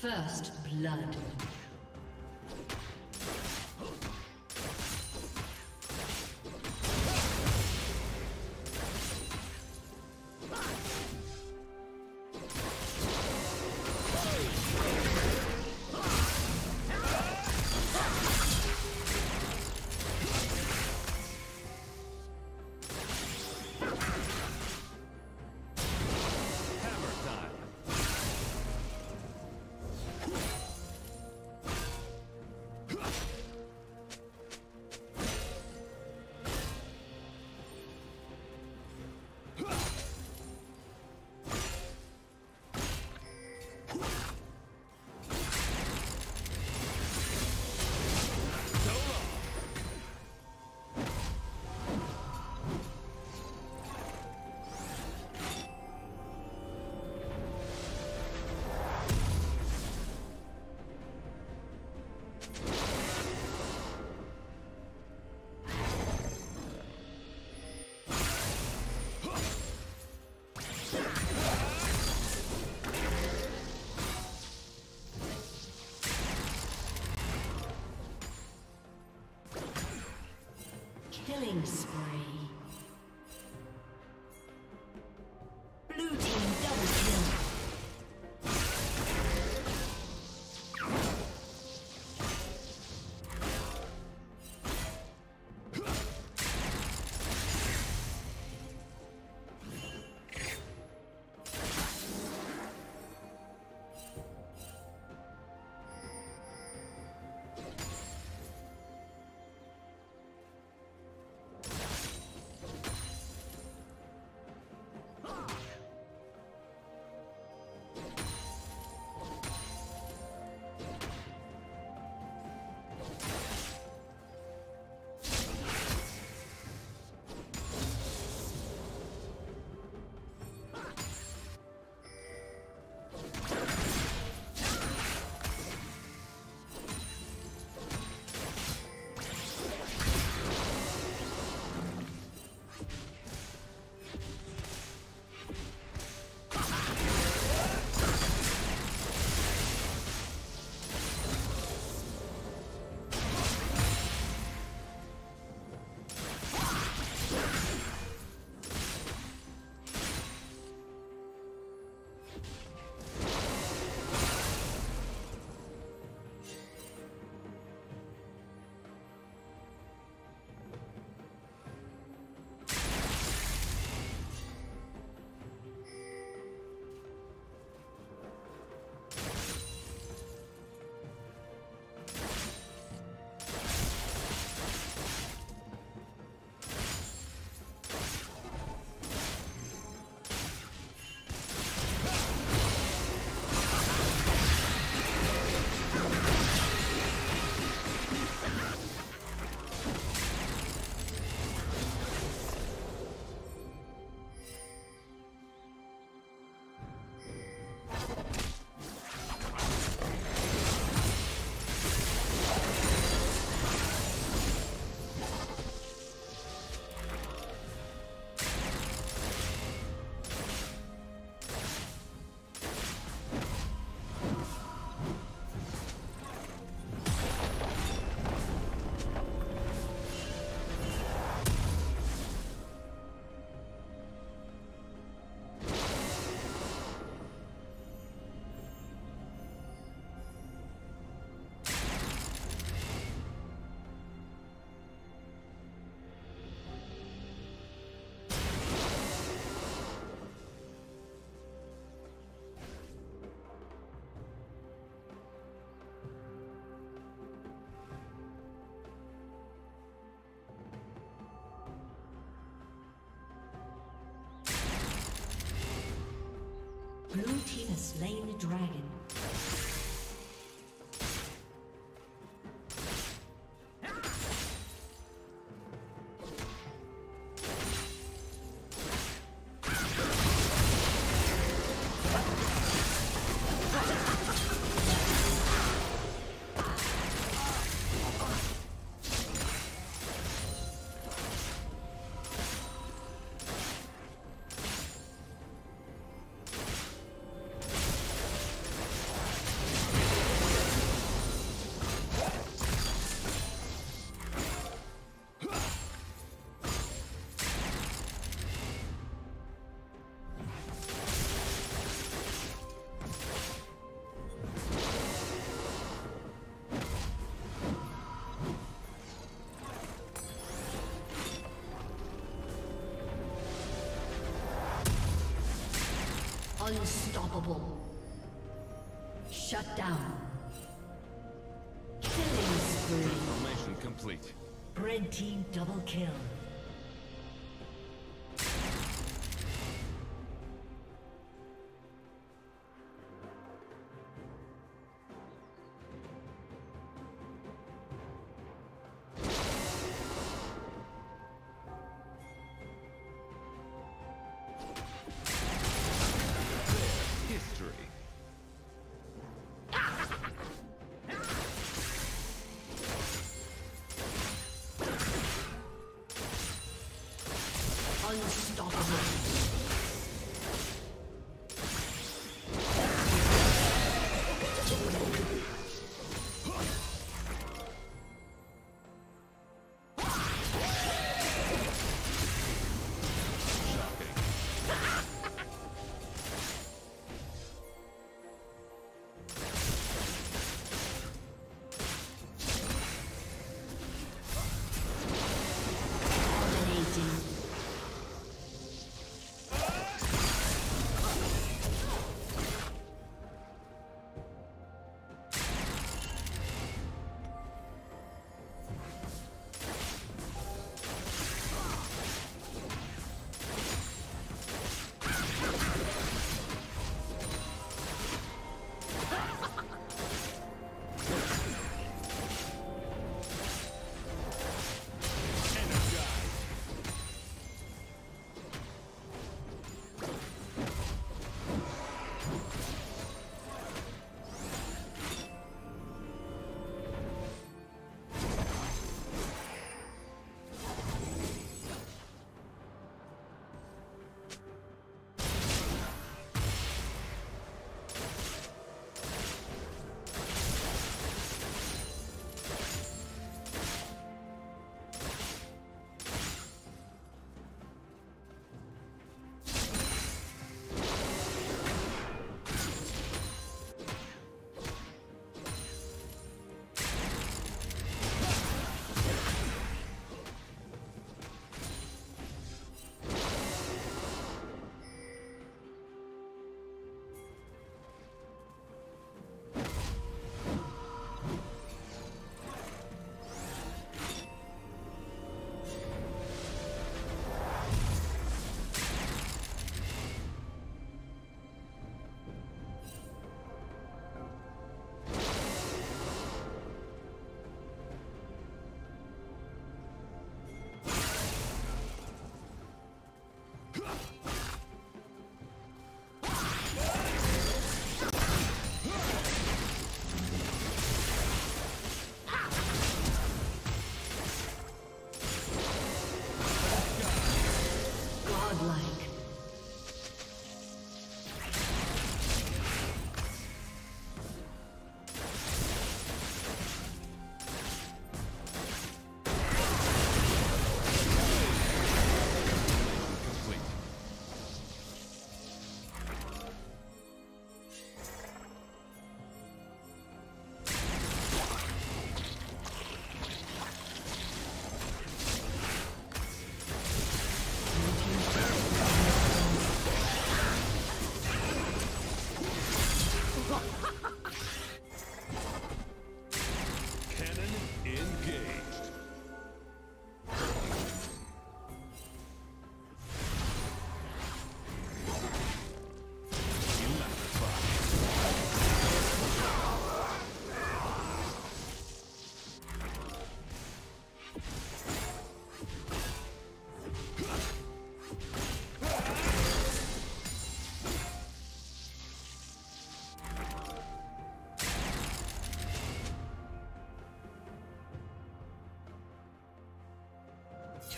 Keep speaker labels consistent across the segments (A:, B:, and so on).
A: First blood. Killing spree. Slain the dragon. Unstoppable. Shut down. Killing spree.
B: Transformation complete.
A: Red team double kill.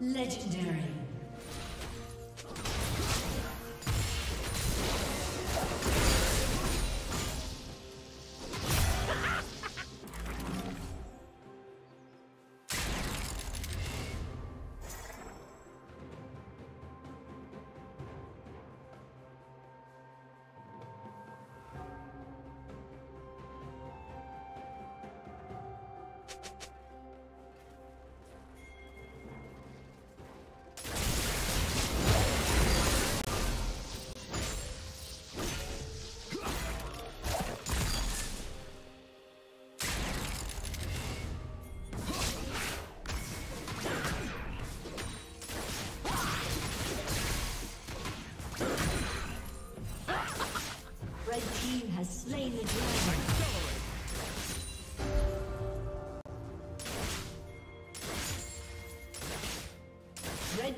A: Legendary.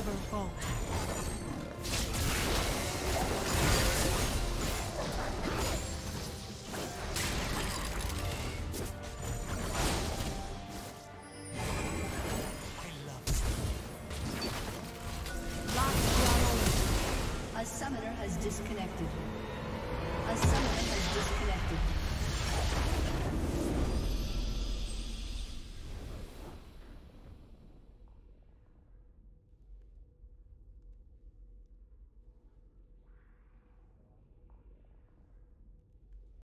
B: Never fall.